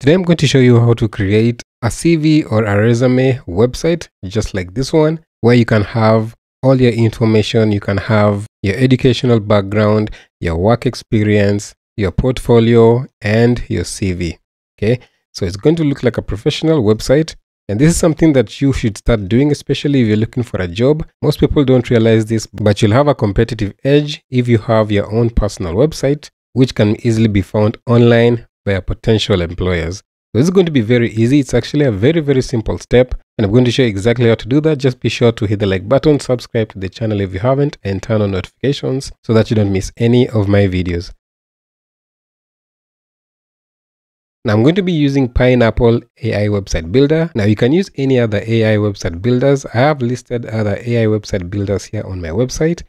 Today I'm going to show you how to create a CV or a resume website just like this one where you can have all your information, you can have your educational background, your work experience, your portfolio and your CV. Okay, so it's going to look like a professional website and this is something that you should start doing, especially if you're looking for a job. Most people don't realize this, but you'll have a competitive edge if you have your own personal website, which can easily be found online by potential employers. So this is going to be very easy. It's actually a very, very simple step. And I'm going to show you exactly how to do that. Just be sure to hit the like button, subscribe to the channel if you haven't, and turn on notifications so that you don't miss any of my videos. Now I'm going to be using Pineapple AI Website Builder. Now you can use any other AI website builders. I have listed other AI website builders here on my website.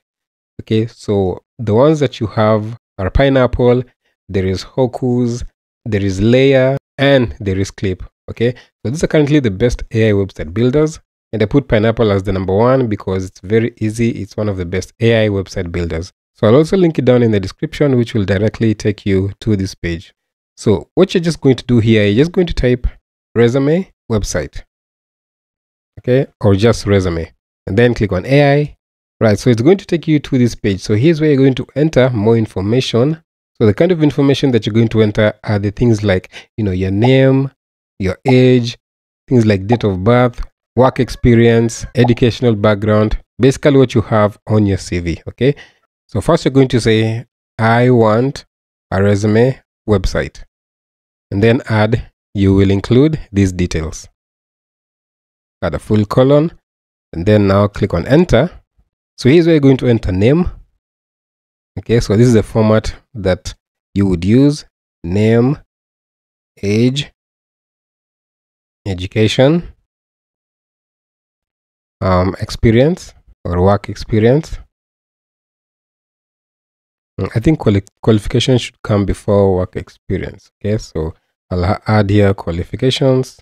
Okay, so the ones that you have are Pineapple, there is Hocoos, there is Layer, and there is Kleap. Okay, so these are currently the best AI website builders. And I put Pineapple as the number one because it's very easy. It's one of the best AI website builders. So I'll also link it down in the description, which will directly take you to this page. So what you're just going to do here, you're just going to type resume website. Okay, or just resume. And then click on AI. Right, so it's going to take you to this page. So here's where you're going to enter more information so the kind of information that you're going to enter are the things like, you know, your name, your age, things like date of birth, work experience, educational background, basically what you have on your CV, okay? So first you're going to say, I want a resume website. And then add, you will include these details. Add a full colon, and then now click on enter. So here's where you're going to enter name, Okay, so this is the format that you would use name, age, education, um, experience or work experience. Mm, I think quali qualification should come before work experience. Okay, so I'll add here qualifications.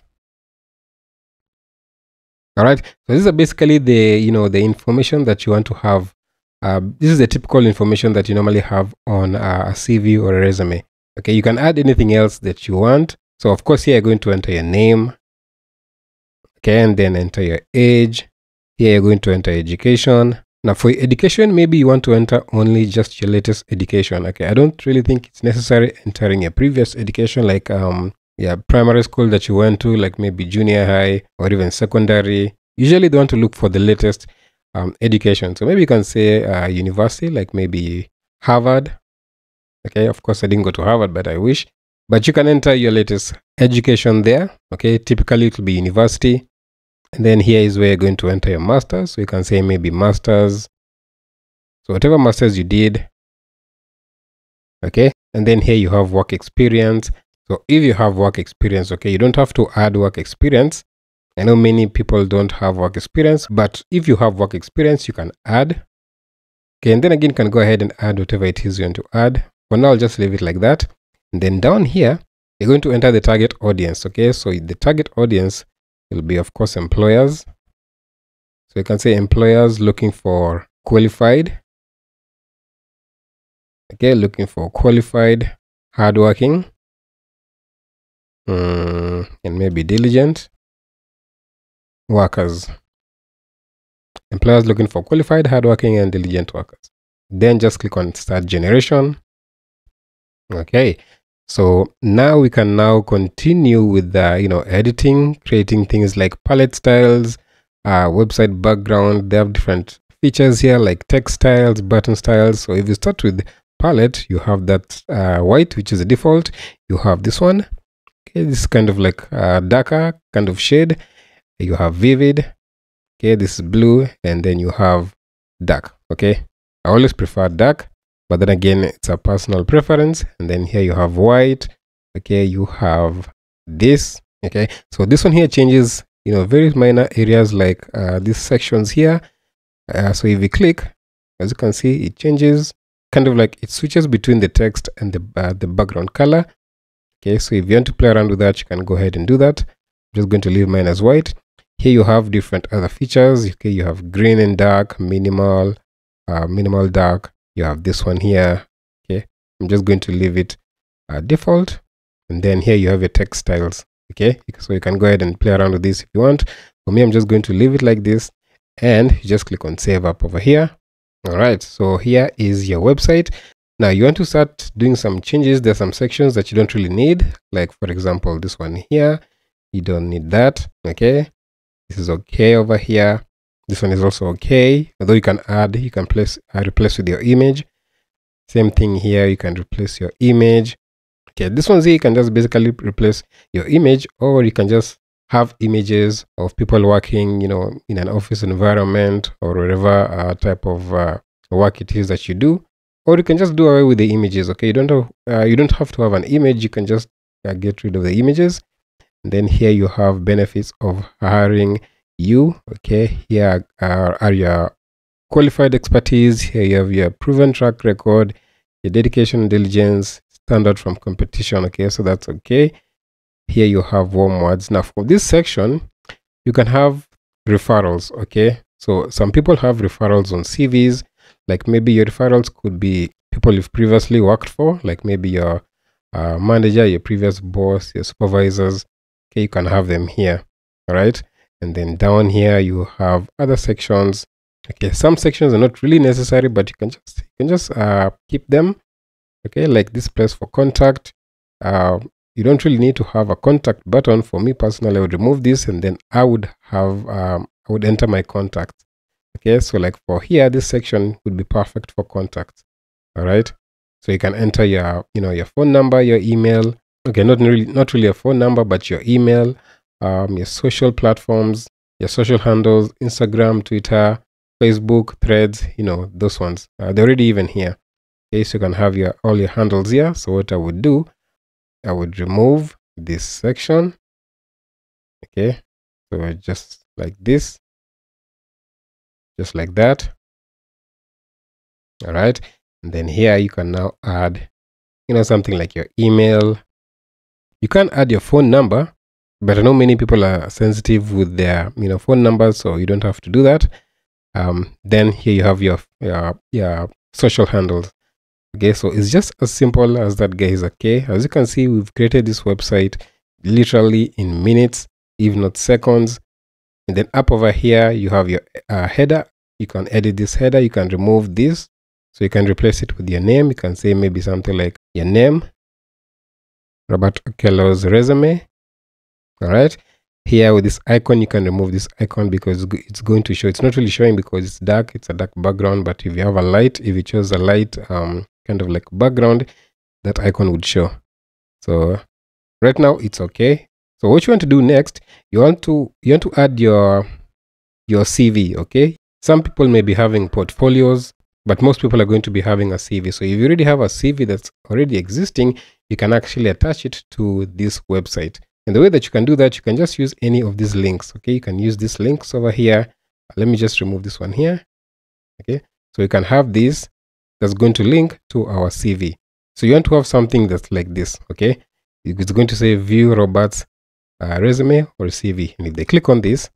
All right, so these are basically the you know the information that you want to have uh, this is the typical information that you normally have on uh, a CV or a resume. Okay, you can add anything else that you want. So of course here you're going to enter your name. Okay, and then enter your age. Here you're going to enter education. Now for education, maybe you want to enter only just your latest education. Okay, I don't really think it's necessary entering your previous education like um yeah primary school that you went to, like maybe junior high or even secondary. Usually they want to look for the latest um, education. So maybe you can say uh, university, like maybe Harvard. Okay, of course, I didn't go to Harvard, but I wish. But you can enter your latest education there. Okay, typically it will be university. And then here is where you're going to enter your master's. So you can say maybe master's. So whatever master's you did. Okay, and then here you have work experience. So if you have work experience, okay, you don't have to add work experience. I know many people don't have work experience, but if you have work experience, you can add. Okay, and then again, you can go ahead and add whatever it is you want to add. For now, I'll just leave it like that. And then down here, you're going to enter the target audience. Okay, so the target audience will be, of course, employers. So you can say employers looking for qualified. Okay, looking for qualified, hardworking, um, and maybe diligent workers. Employers looking for qualified, hardworking, and diligent workers. Then just click on start generation. Okay, so now we can now continue with the you know editing, creating things like palette styles, uh, website background. They have different features here like text styles, button styles. So if you start with palette, you have that uh, white, which is the default. You have this one. Okay, this is kind of like a darker kind of shade you have vivid okay this is blue and then you have dark okay? I always prefer dark but then again it's a personal preference. And then here you have white okay? You have this okay? So this one here changes you know very minor areas like uh, these sections here. Uh, so if you click as you can see it changes kind of like it switches between the text and the uh, the background color. Okay? So if you want to play around with that you can go ahead and do that. I'm just going to leave mine as white here you have different other features. Okay you have green and dark minimal uh, minimal dark. You have this one here okay? I'm just going to leave it uh, default. And then here you have your text styles okay? So you can go ahead and play around with this if you want. For me i'm just going to leave it like this. And just click on save up over here. All right so here is your website. Now you want to start doing some changes. There's some sections that you don't really need. Like for example this one here. You don't need that okay this is okay over here. This one is also okay although you can add you can place uh, replace with your image. Same thing here you can replace your image. Okay this one here you can just basically replace your image or you can just have images of people working you know in an office environment or whatever uh, type of uh, work it is that you do. Or you can just do away with the images okay? You don't have uh, you don't have to have an image you can just uh, get rid of the images and then here you have benefits of hiring you okay? Here are, are your qualified expertise. Here you have your proven track record your dedication diligence standard from competition okay? So that's okay. Here you have warm words. Now for this section you can have referrals okay? So some people have referrals on cvs like maybe your referrals could be people you've previously worked for. Like maybe your uh, manager your previous boss your supervisors okay you can have them here all right and then down here you have other sections. Okay some sections are not really necessary but you can just you can just uh, keep them okay? Like this place for contact. Uh, you don't really need to have a contact button. For me personally i would remove this and then i would have um, i would enter my contacts okay? So like for here this section would be perfect for contacts all right so you can enter your you know your phone number your email okay not really not really a phone number but your email um, your social platforms your social handles instagram twitter facebook threads you know those ones. Uh, they're already even here. Okay so you can have your all your handles here. So what i would do i would remove this section. Okay so just like this. Just like that. All right and then here you can now add you know something like your email you can add your phone number but i know many people are sensitive with their you know phone numbers so you don't have to do that. Um, then here you have your your, your social handles. Okay so it's just as simple as that guys okay? As you can see we've created this website literally in minutes if not seconds. And then up over here you have your uh, header. You can edit this header. You can remove this. So you can replace it with your name. You can say maybe something like your name robert okello's resume. All right here with this icon you can remove this icon because it's going to show it's not really showing because it's dark it's a dark background but if you have a light if you chose a light um kind of like background that icon would show. So right now it's okay. So what you want to do next you want to you want to add your your cv okay? Some people may be having portfolios but most people are going to be having a cv so if you already have a cv that's already existing you can actually attach it to this website and the way that you can do that, you can just use any of these links. Okay, you can use these links over here. Let me just remove this one here. Okay, so you can have this that's going to link to our CV. So you want to have something that's like this. Okay, it's going to say view Robert's uh, resume or CV. And if they click on this,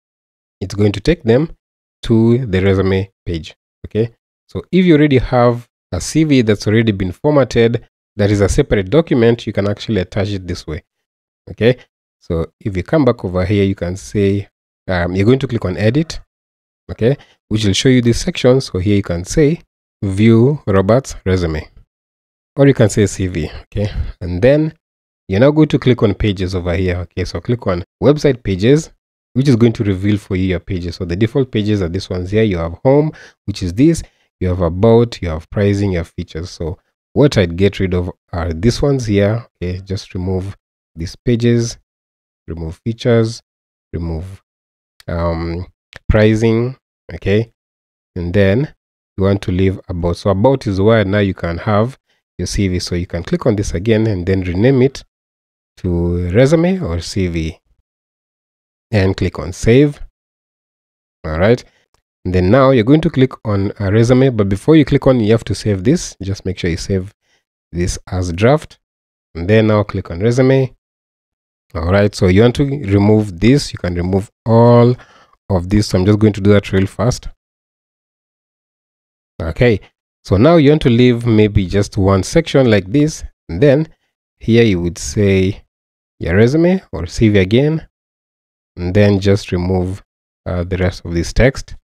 it's going to take them to the resume page. Okay, so if you already have a CV that's already been formatted, that is a separate document, you can actually attach it this way. Okay, so if you come back over here, you can say, um, you're going to click on edit, okay, which will show you this section. So here you can say view Robert's resume, or you can say CV, okay, and then you're now going to click on pages over here, okay, so click on website pages, which is going to reveal for you your pages. So the default pages are these ones here. You have home, which is this, you have about, you have pricing, you have features. So what I'd get rid of are these ones here, okay, just remove these pages remove features, remove um, pricing, okay? And then you want to leave about. So about is where now you can have your CV. So you can click on this again and then rename it to resume or CV and click on save. All right. Then now you're going to click on a resume, but before you click on, you have to save this. Just make sure you save this as draft. And then now click on resume. All right so you want to remove this. You can remove all of this. So i'm just going to do that real fast. Okay so now you want to leave maybe just one section like this. And then here you would say your resume or CV again. And then just remove uh, the rest of this text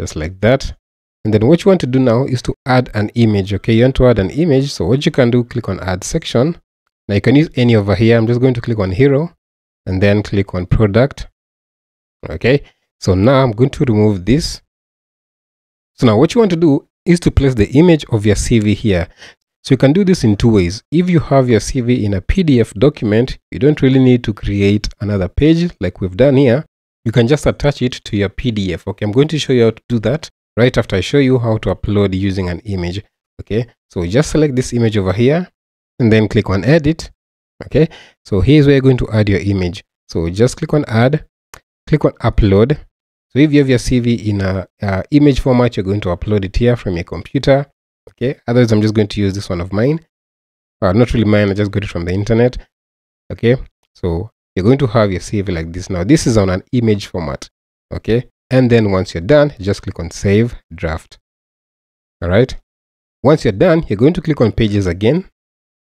just like that. And then what you want to do now is to add an image okay? You want to add an image. So what you can do click on add section. Now you can use any over here. I'm just going to click on hero and then click on product okay? So now i'm going to remove this. So now what you want to do is to place the image of your cv here. So you can do this in two ways. If you have your cv in a pdf document you don't really need to create another page like we've done here you can just attach it to your pdf okay? I'm going to show you how to do that right after i show you how to upload using an image okay? So just select this image over here and then click on edit okay? So here's where you're going to add your image. So just click on add click on upload. So if you have your cv in a uh, image format you're going to upload it here from your computer okay? Otherwise i'm just going to use this one of mine. Uh, not really mine i just got it from the internet okay? So you're going to have your cv like this. Now this is on an image format okay? And then once you're done just click on save draft all right? Once you're done you're going to click on pages again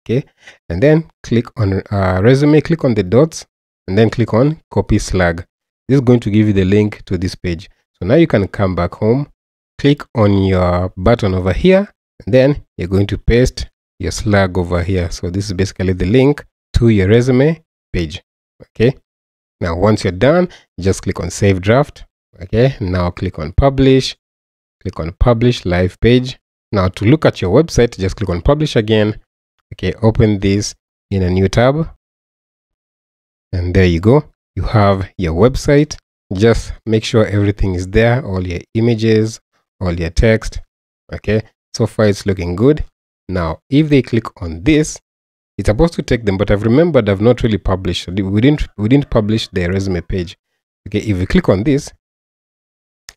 okay? And then click on uh, resume click on the dots and then click on copy slug. This is going to give you the link to this page. So now you can come back home click on your button over here and then you're going to paste your slug over here. So this is basically the link to your resume page okay. Now once you're done just click on save draft. Okay. Now click on publish. Click on publish live page. Now to look at your website just click on publish again. Okay. Open this in a new tab. And there you go. You have your website. Just make sure everything is there. All your images all your text. Okay. So far it's looking good. Now if they click on this it's supposed to take them but i've remembered i've not really published. We didn't we didn't publish the resume page. Okay if you click on this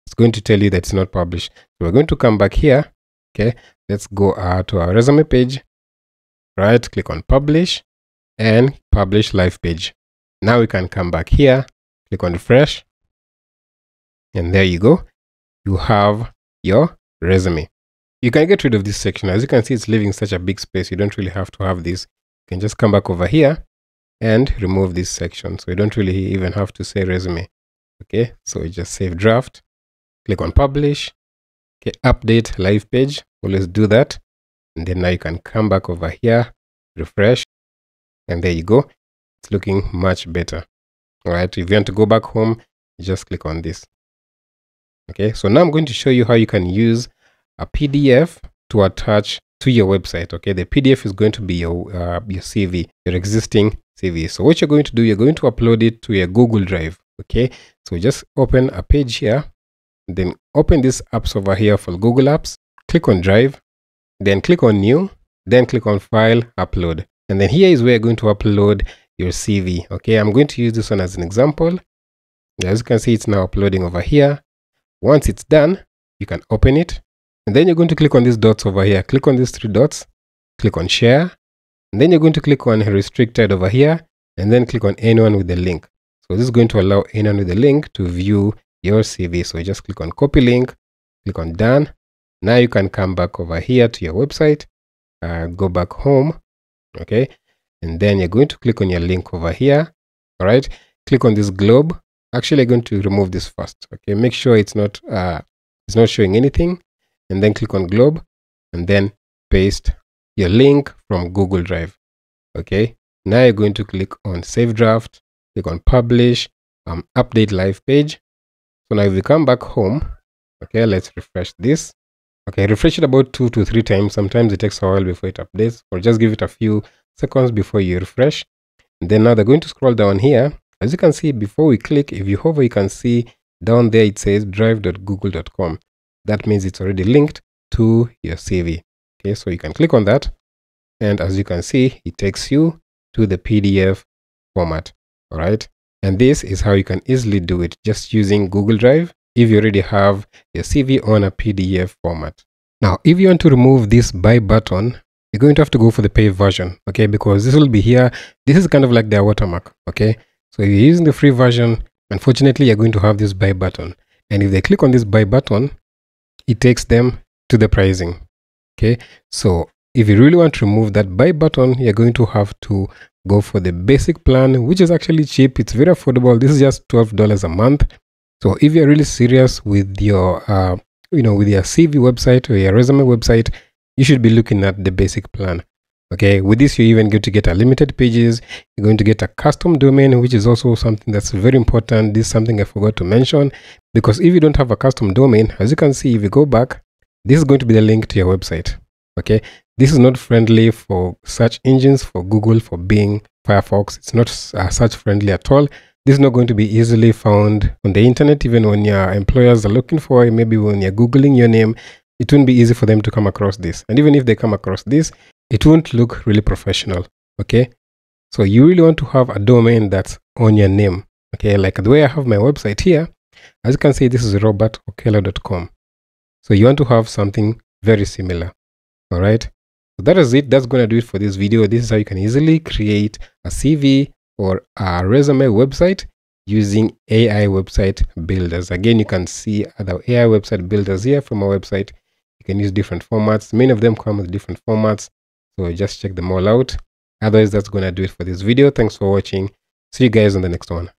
it's going to tell you that it's not published. So we're going to come back here. Okay let's go uh, to our resume page. Right click on publish and publish live page. Now we can come back here click on refresh and there you go. You have your resume. You can get rid of this section. As you can see it's leaving such a big space. You don't really have to have this can just come back over here and remove this section. So you don't really even have to say resume. Okay so you just save draft click on publish okay update live page always do that. And then now you can come back over here refresh and there you go. It's looking much better. All right if you want to go back home just click on this. Okay so now i'm going to show you how you can use a pdf to attach to your website okay? The pdf is going to be your uh, your cv your existing cv so what you're going to do you're going to upload it to your google drive okay? So just open a page here then open this apps over here for google apps click on drive then click on new then click on file upload. And then here is where you're going to upload your cv okay? I'm going to use this one as an example. As you can see it's now uploading over here. Once it's done you can open it and then you're going to click on these dots over here. Click on these three dots. Click on share. And then you're going to click on restricted over here. And then click on anyone with the link. So this is going to allow anyone with the link to view your cv so just click on copy link. Click on done. Now you can come back over here to your website. Uh, go back home. Okay. And then you're going to click on your link over here. All right. Click on this globe. Actually i'm going to remove this first. Okay. Make sure it's not uh it's not showing anything and then click on globe and then paste your link from google drive okay now you're going to click on save draft click on publish um update live page so now if we come back home okay let's refresh this Okay, refresh it about two to three times. Sometimes it takes a while before it updates, or just give it a few seconds before you refresh. And then now they're going to scroll down here. As you can see, before we click, if you hover, you can see down there it says drive.google.com. That means it's already linked to your CV. Okay, so you can click on that. And as you can see, it takes you to the PDF format. All right. And this is how you can easily do it just using Google Drive if you already have your CV on a PDF format. Now, if you want to remove this buy button, you're going to have to go for the paid version, okay? Because this will be here. This is kind of like their watermark, okay? So if you're using the free version, unfortunately, you're going to have this buy button. And if they click on this buy button, it takes them to the pricing, okay? So if you really want to remove that buy button you're going to have to go for the basic plan which is actually cheap. It's very affordable. This is just $12 a month. So if you're really serious with your uh, you know with your cv website or your resume website you should be looking at the basic plan okay with this you're even going to get a limited pages. You're going to get a custom domain which is also something that's very important. This is something i forgot to mention because if you don't have a custom domain as you can see if you go back this is going to be the link to your website. Okay this is not friendly for search engines for google for bing firefox. It's not uh, search friendly at all. This is not going to be easily found on the internet even when your employers are looking for it. Maybe when you're googling your name it won't be easy for them to come across this. And even if they come across this it won't look really professional okay? So you really want to have a domain that's on your name okay? Like the way i have my website here as you can see this is robertokello.com so you want to have something very similar all right? So that is it. That's going to do it for this video. This is how you can easily create a cv or a resume website using ai website builders. Again you can see the ai website builders here from our website. You can use different formats. Many of them come with different formats so just check them all out. Otherwise that's gonna do it for this video. Thanks for watching. See you guys on the next one